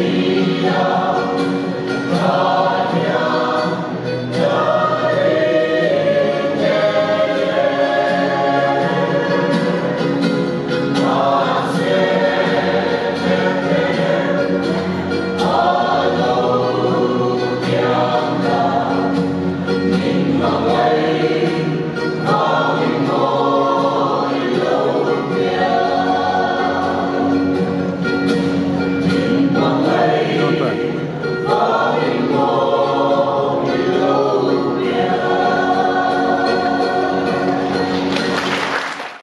freedom.